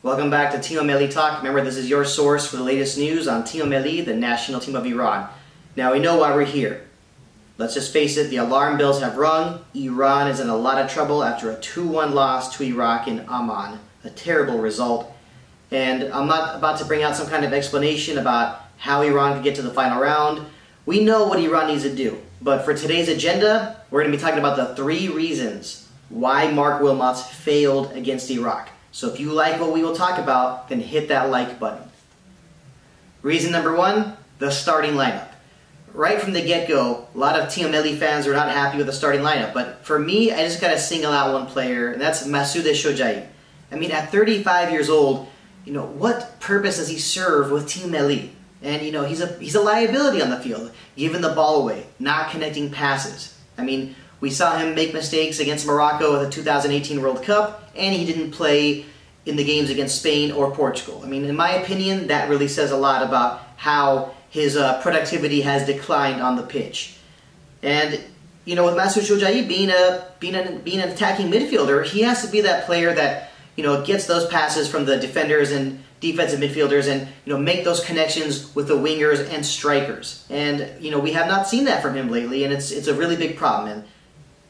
Welcome back to Team Melli Talk. Remember, this is your source for the latest news on Team Melli, the national team of Iran. Now, we know why we're here. Let's just face it, the alarm bells have rung. Iran is in a lot of trouble after a 2-1 loss to Iraq in Amman. A terrible result. And I'm not about to bring out some kind of explanation about how Iran could get to the final round. We know what Iran needs to do. But for today's agenda, we're going to be talking about the three reasons why Marc Wilmots failed against Iraq. So if you like what we will talk about, then hit that like button. Reason number one, the starting lineup. Right from the get-go, a lot of Team Melli fans are not happy with the starting lineup, but for me, I just gotta single out one player, and that's Masoud Shojaei. I mean, at 35 years old, you know, what purpose does he serve with Team Melli? And you know, he's a he's a liability on the field, giving the ball away, not connecting passes. I mean, we saw him make mistakes against Morocco at the 2018 World Cup, and he didn't play in the games against Spain or Portugal. I mean, in my opinion, that really says a lot about how his uh, productivity has declined on the pitch. And you know, with Masoud Shojaei being a being an being an attacking midfielder, he has to be that player that you know gets those passes from the defenders and defensive midfielders and you know make those connections with the wingers and strikers. And you know we have not seen that from him lately, and it's it's a really big problem. And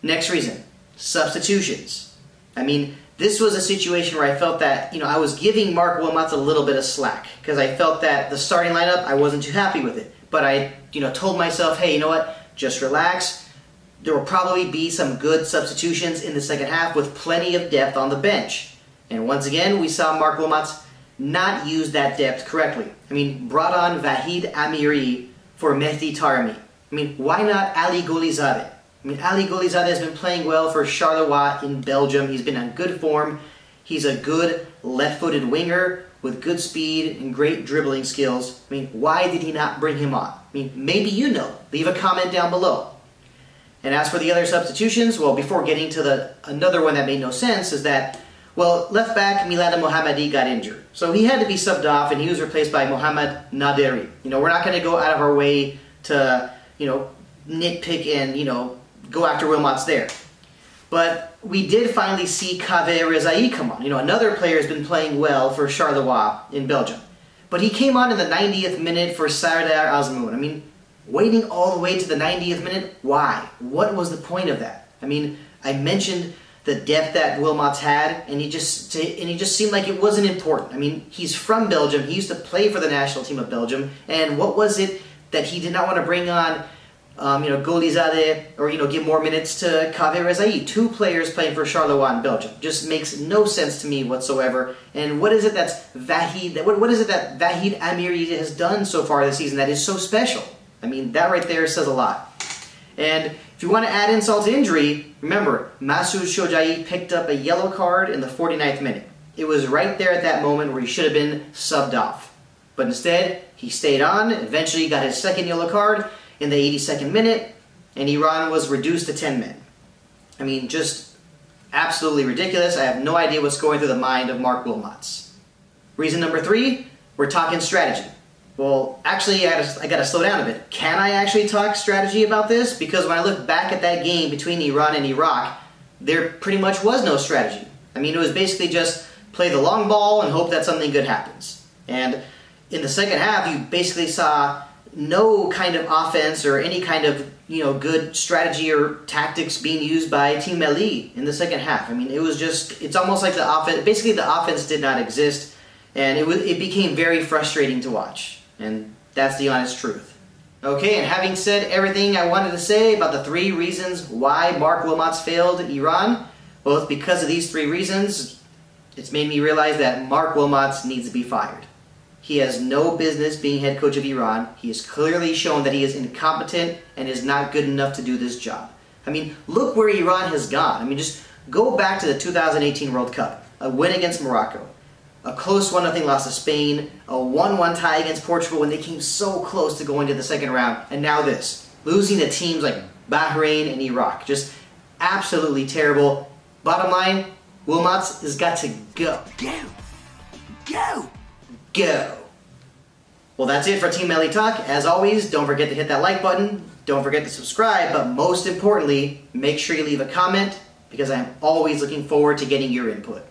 next reason, substitutions. I mean, this was a situation where I felt that you know I was giving Marc Wilmots a little bit of slack because I felt that the starting lineup I wasn't too happy with it. But I you know told myself, hey, you know what? Just relax. There will probably be some good substitutions in the second half with plenty of depth on the bench. And once again, we saw Marc Wilmots not use that depth correctly. I mean, brought on Vahid Amiri for Mehdi Taremi. I mean, why not Ali Gholizadeh? I mean, Ali Gholizadeh has been playing well for Charleroi in Belgium. He's been on good form. He's a good left-footed winger with good speed and great dribbling skills. I mean, why did he not bring him on? I mean, maybe you know. Leave a comment down below. And as for the other substitutions, well, before getting to the another one that made no sense is that well, left back Milad Mohammadi got injured. So he had to be subbed off and he was replaced by Mohammad Naderi. You know, we're not going to go out of our way to, you know, nitpick and, you know, go after Wilmots there. But we did finally see Kaveh Rezaei come on. You know, another player has been playing well for Charleroi in Belgium. But he came on in the 90th minute for Sardar Azmoun. I mean, waiting all the way to the 90th minute, why? What was the point of that? I mean, I mentioned the depth that Wilmots had, and he just and he just seemed like it wasn't important. I mean, he's from Belgium. He used to play for the national team of Belgium, and what was it that he did not want to bring on? Um, you know, Gholizadeh, or you know, give more minutes to Kaveh Rezaei. Two players playing for Charleroi in Belgium just makes no sense to me whatsoever. And what is it that's Vahid? What, what is it that Vahid Amiri has done so far this season that is so special? I mean, that right there says a lot. And if you want to add insult to injury, remember, Masoud Shojaei picked up a yellow card in the 49th minute. It was right there at that moment where he should have been subbed off. But instead, he stayed on, eventually got his second yellow card in the 82nd minute, and Iran was reduced to 10 men. I mean, just absolutely ridiculous. I have no idea what's going through the mind of Marc Wilmots. Reason number three, we're talking strategy. Well, actually, I gotta, I gotta slow down a bit. Can I actually talk strategy about this? Because when I look back at that game between Iran and Iraq, there pretty much was no strategy. I mean, it was basically just play the long ball and hope that something good happens. And in the second half, you basically saw no kind of offense or any kind of you know good strategy or tactics being used by Team Melli in the second half. I mean, it was just it's almost like the offense. Basically, the offense did not exist, and it was it became very frustrating to watch. And that's the honest truth. Okay, and having said everything I wanted to say about the three reasons why Marc Wilmots failed Iran, both because of these three reasons, it's made me realize that Marc Wilmots needs to be fired. He has no business being head coach of Iran. He has clearly shown that he is incompetent and is not good enough to do this job. I mean, look where Iran has gone. I mean, just go back to the 2018 World Cup, a win against Morocco, a close 1-0 loss to Spain, a 1-1 tie against Portugal when they came so close to going to the second round, and now this. Losing to teams like Bahrain and Iraq. Just absolutely terrible. Bottom line, Wilmots has got to go. Go! Go! Go! Well, that's it for Team Melli Talk. As always, don't forget to hit that like button. Don't forget to subscribe, but most importantly, make sure you leave a comment because I'm always looking forward to getting your input.